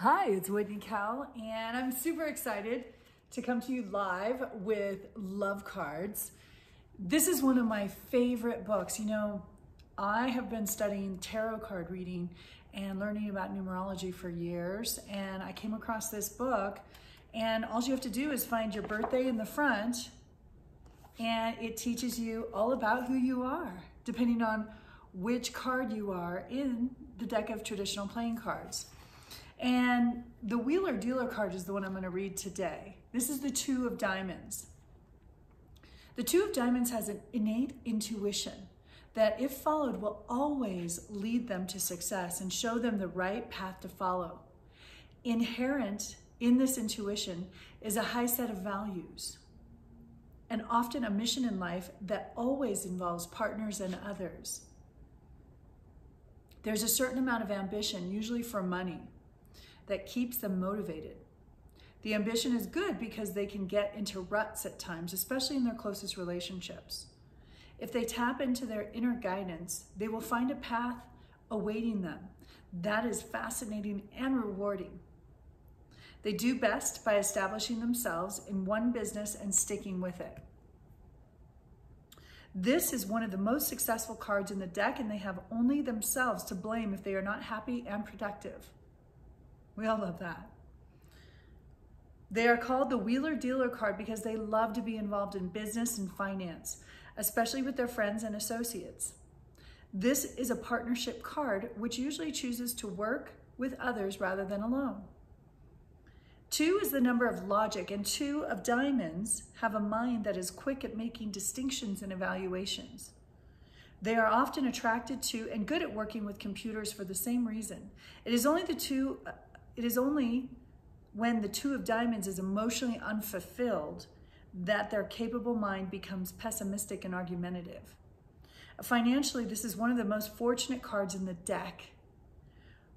Hi, it's Whitney Kell, and I'm super excited to come to you live with Love Cards. This is one of my favorite books. You know, I have been studying tarot card reading and learning about numerology for years, and I came across this book, and all you have to do is find your birthday in the front, and it teaches you all about who you are, depending on which card you are in the deck of traditional playing cards. And the Wheeler Dealer card is the one I'm going to read today. This is the Two of Diamonds. The Two of Diamonds has an innate intuition that, if followed, will always lead them to success and show them the right path to follow. Inherent in this intuition is a high set of values and often a mission in life that always involves partners and others. There's a certain amount of ambition, usually for money, that keeps them motivated. The ambition is good because they can get into ruts at times, especially in their closest relationships. If they tap into their inner guidance, they will find a path awaiting them that is fascinating and rewarding. They do best by establishing themselves in one business and sticking with it. This is one of the most successful cards in the deck, and they have only themselves to blame if they are not happy and productive. We all love that. They are called the Wheeler Dealer card because they love to be involved in business and finance, especially with their friends and associates. This is a partnership card which usually chooses to work with others rather than alone. Two is the number of logic, and two of diamonds have a mind that is quick at making distinctions and evaluations. They are often attracted to and good at working with computers for the same reason. It is only the two it is only when the two of diamonds is emotionally unfulfilled that their capable mind becomes pessimistic and argumentative. Financially, this is one of the most fortunate cards in the deck.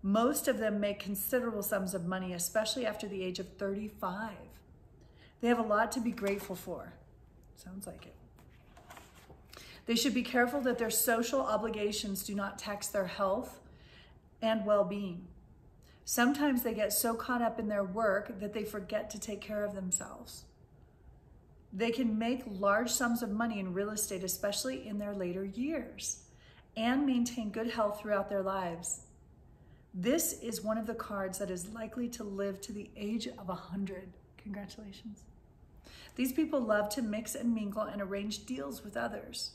Most of them make considerable sums of money, especially after the age of 35. They have a lot to be grateful for. Sounds like it. They should be careful that their social obligations do not tax their health and well being. Sometimes they get so caught up in their work that they forget to take care of themselves. They can make large sums of money in real estate, especially in their later years, and maintain good health throughout their lives. This is one of the cards that is likely to live to the age of 100. Congratulations. These people love to mix and mingle and arrange deals with others.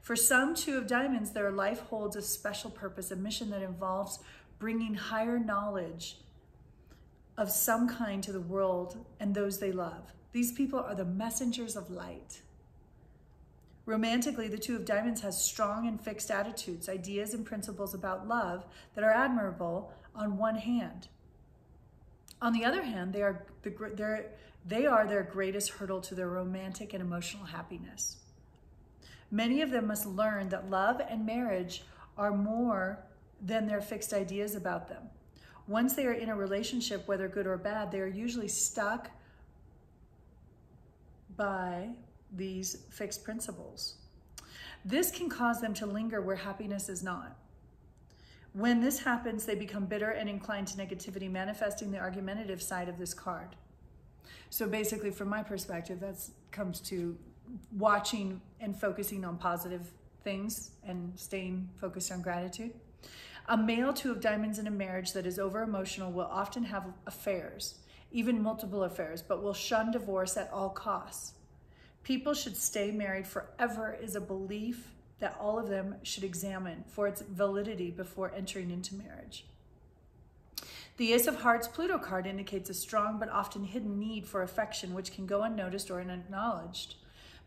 For some Two of Diamonds, their life holds a special purpose, a mission that involves bringing higher knowledge of some kind to the world and those they love. These people are the messengers of light. Romantically, the Two of Diamonds has strong and fixed attitudes, ideas, and principles about love that are admirable on one hand. On the other hand, they are, the, they are their greatest hurdle to their romantic and emotional happiness. Many of them must learn that love and marriage are more than their fixed ideas about them. Once they are in a relationship, whether good or bad, they are usually stuck by these fixed principles. This can cause them to linger where happiness is not. When this happens, they become bitter and inclined to negativity, manifesting the argumentative side of this card. So basically, from my perspective, that comes to watching and focusing on positive things and staying focused on gratitude. A male two of diamonds in a marriage that is over emotional will often have affairs, even multiple affairs, but will shun divorce at all costs. People should stay married forever is a belief that all of them should examine for its validity before entering into marriage. The Ace of Hearts Pluto card indicates a strong but often hidden need for affection, which can go unnoticed or unacknowledged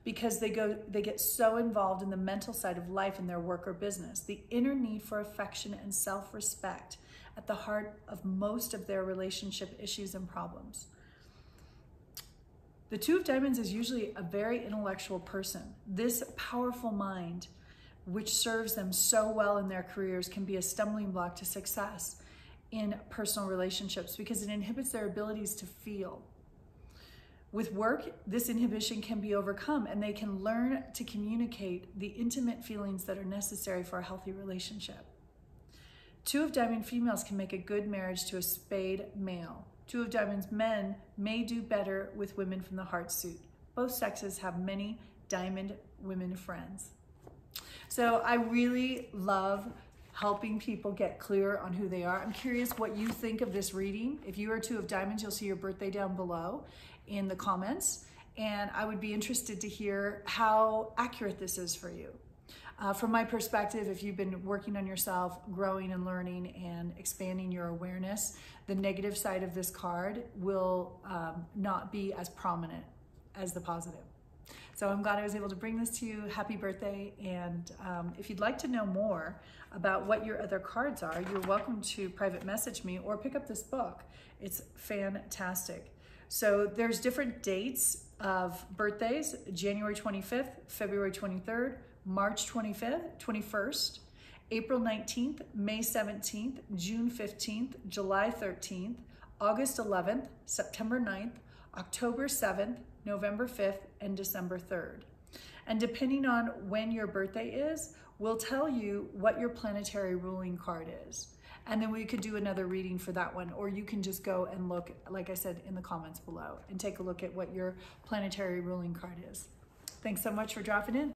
because they go they get so involved in the mental side of life in their work or business. The inner need for affection and self-respect at the heart of most of their relationship issues and problems. The two of diamonds is usually a very intellectual person. This powerful mind which serves them so well in their careers can be a stumbling block to success in personal relationships because it inhibits their abilities to feel with work, this inhibition can be overcome and they can learn to communicate the intimate feelings that are necessary for a healthy relationship. Two of diamond females can make a good marriage to a spade male. Two of diamonds men may do better with women from the heart suit. Both sexes have many diamond women friends. So I really love helping people get clear on who they are. I'm curious what you think of this reading. If you are two of diamonds, you'll see your birthday down below in the comments. And I would be interested to hear how accurate this is for you. Uh, from my perspective, if you've been working on yourself, growing and learning and expanding your awareness, the negative side of this card will um, not be as prominent as the positive. So I'm glad I was able to bring this to you. Happy birthday. And um, if you'd like to know more about what your other cards are, you're welcome to private message me or pick up this book. It's fantastic. So there's different dates of birthdays, January 25th, February 23rd, March 25th, 21st, April 19th, May 17th, June 15th, July 13th, August 11th, September 9th, October 7th, November 5th, and December 3rd. And depending on when your birthday is, we'll tell you what your planetary ruling card is. And then we could do another reading for that one, or you can just go and look, like I said, in the comments below and take a look at what your planetary ruling card is. Thanks so much for dropping in.